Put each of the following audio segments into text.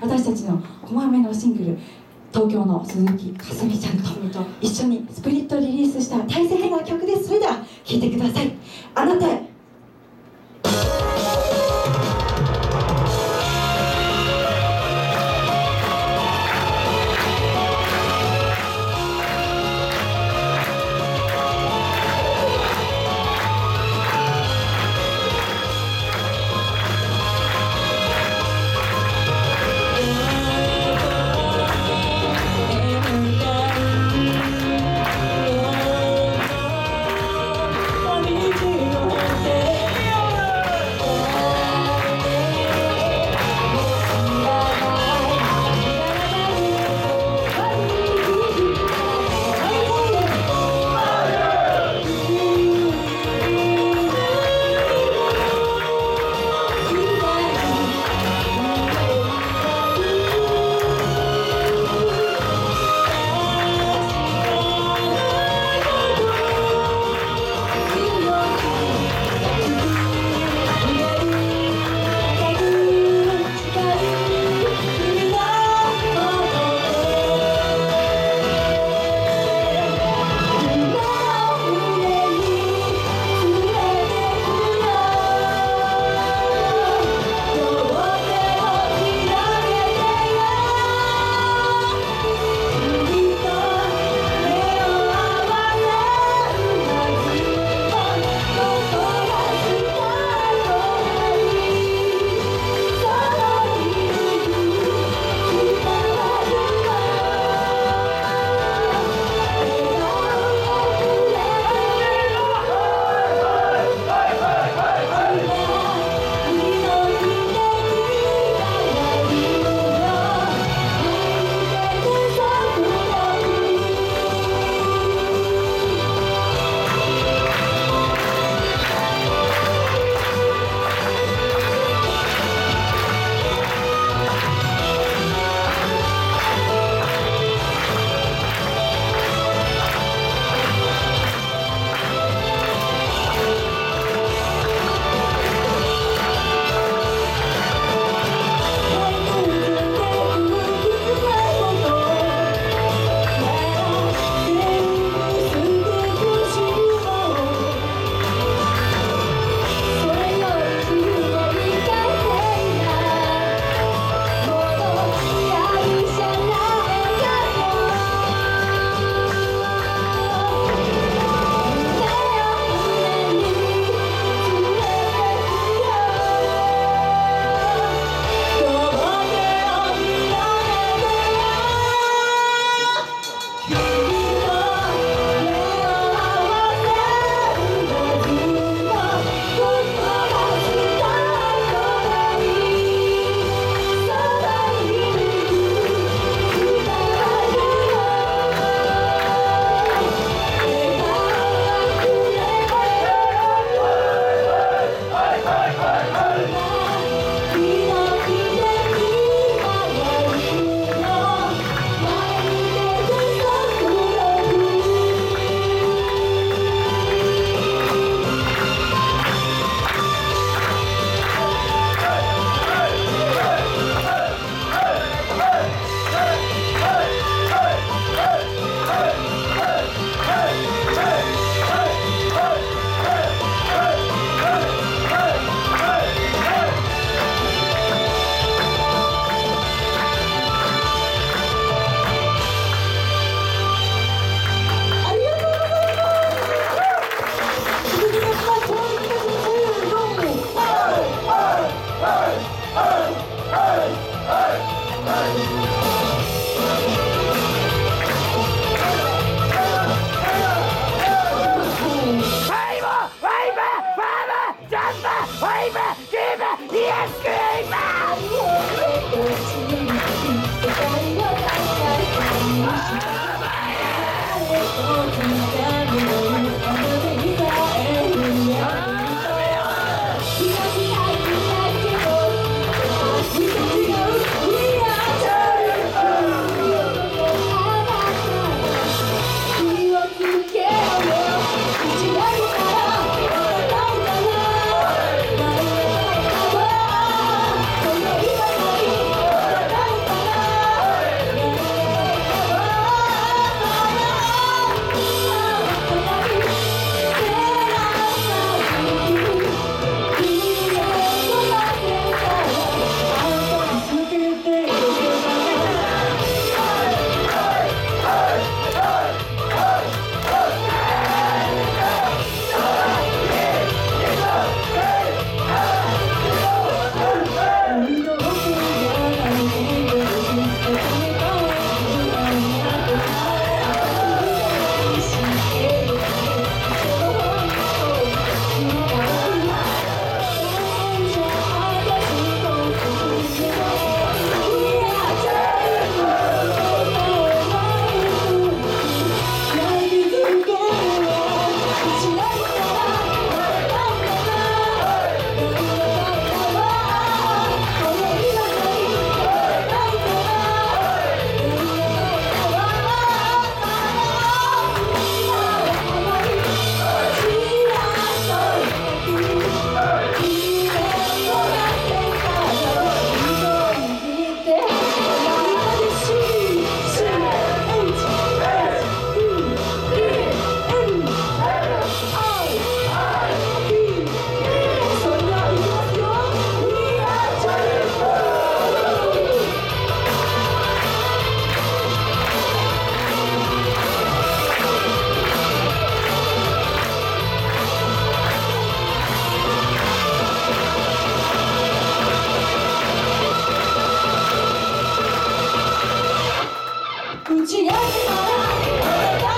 私たちの5枚目のシングル東京の鈴木かすみちゃんと一緒にスプリットリリースした大切な曲です。それでは聴いてください。あなた Yeah.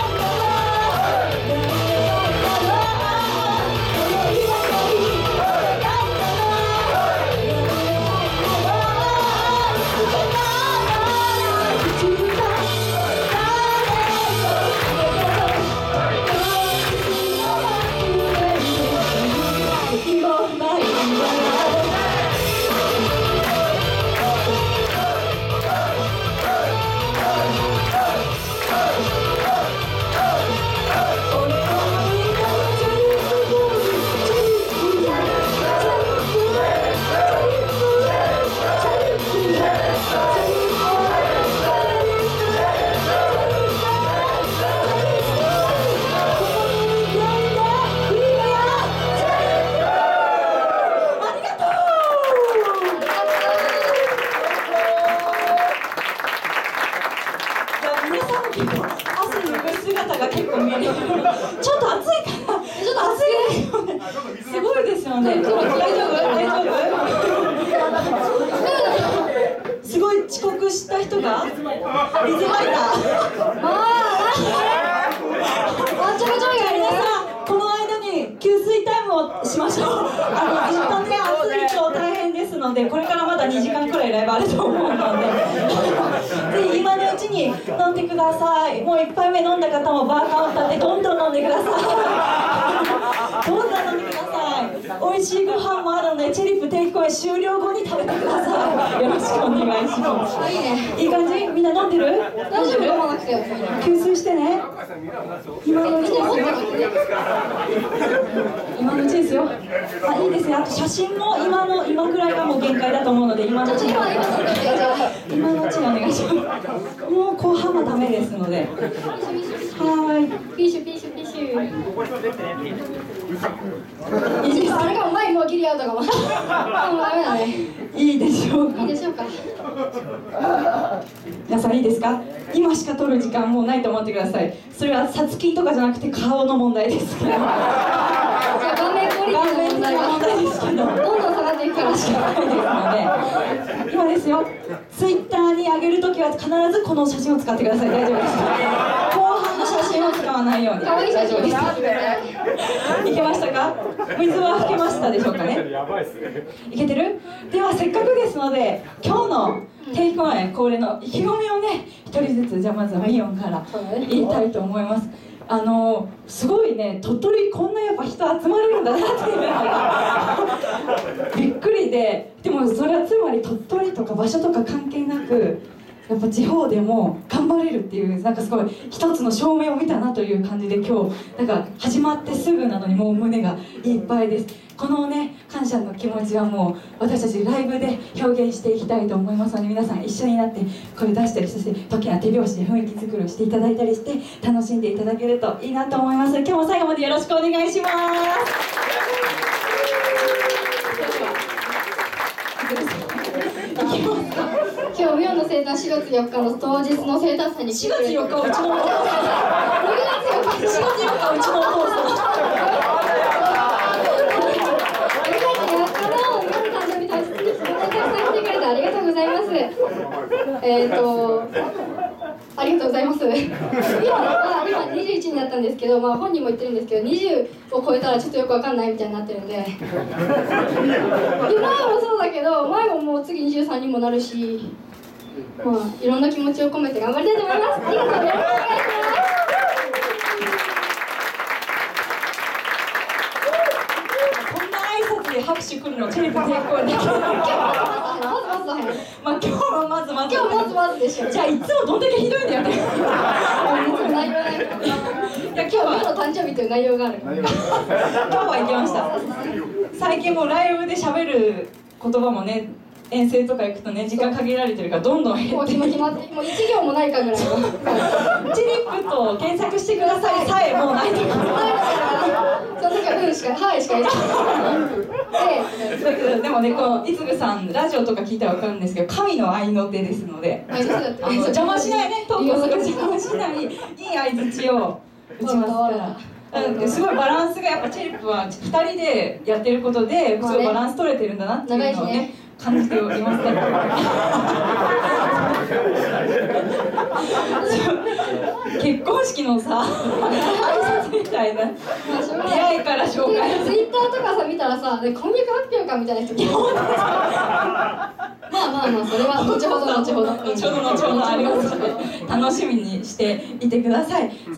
した人が水まいた。ああちょろちょろやり皆なさんこの間に給水タイムをしましょう。あの一旦ね暑いと大変ですのでこれからまだ2時間くらいライブあると思うので。ぜひ今のうちに飲んでください。もう1杯目飲んだ方もバーカウンターでどんどん飲んでください。どんどん飲んでください美味しいご飯もあるのでチェリップ定期公演終了後に食べてください。よろしくお願いします。あいいねいい感じ？みんな飲んでる？大丈夫飲まなくて給水してね。今のうち今のうちですよ。あいいですね。あと写真も今の今ぐらいがもう限界だと思うので今のうちに今のうちにお願いします。もう後半はダメですので。はーいピーシュピーシュ。ピーシュいいあれが前もうギリアウトかも。もうダメだねいいでしょうか。いいでしょうか。皆さんいいですか？今しか撮る時間もうないと思ってください。それは殺菌とかじゃなくて顔の問題です。からじゃあ顔面クオリティの問題が問題ですけど。どんどん下がっていくからしかないですので。今ですよ。ツイッターに上げるときは必ずこの写真を使ってください。大丈夫ですを使わないように。可愛い写真けましたか？水は吹けましたでしょうかね？やばいっすね。いけてる？ではせっかくですので今日の定期公演恒例の意気込みをね一人ずつじゃあまずはイオンから言いたいと思います。あのすごいね鳥取こんなやっぱ人集まれるんだなっていうのが。びっくりででもそれはつまり鳥取とか場所とか関係なくやっぱ地方でも頑張れるっていうなんかすごい一つの証明を見たなという感じで今日なんか始まってすぐなのにもう胸がいっぱいです。このね感謝の気持ちはもう私たちライブで表現していきたいと思いますので皆さん一緒になって声出したりそして時は手拍子で雰囲気作りをしていただいたりして楽しんでいただけるといいなと思います。今日も最後までよろしくお願いします。今日ミオの生誕4月4日の当日の生誕祭に4月4日うちの。お父さん4月4日4月4日うちのお父さん6月4日のミオの誕生日当日にたくさんありがとうございます。えっ、ー、とありがとうございます。今今ったんですけど、まあ、本人も言ってるんですけど20を超えたらちょっとよくわかんないみたいになってるんで。今もそうだけど前ももう次23にもなるしまあいろんな気持ちを込めて頑張りたいと思います。ありがとうございます拍手来るのテレビ抵抗だけどまずまずだへんまあ今日はまずまず今日まずまずでしょじゃあいつもどんだけひどいんだよねいつも内容ない今日今日はの誕生日という内容がある。今日は行きました。最近もうライブで喋る言葉もね遠征とか行くとね時間限られてるからどんどん減もうって。決ま決まってもう一行もないかぐらいの。チリップと検索してくださいさえもうないところその。時は「うん」しか「はい」しか言ってないでもねこのいつぐさんラジオとか聞いたら分かるんですけど神の愛の手ですので邪魔しないねトークが邪魔しないいい相づちをうん。ですごいバランスがやっぱチェリップは2人でやってることですごいバランス取れてるんだなっていうのをね感じております。結婚式のさ挨拶みたいな。出会いから紹介。ツイッターとかさ見たらさで婚約発表かみたいな人まあまあまあそれは後ほど後ほど。後ほど後ほど。ありますので楽しみにしていてください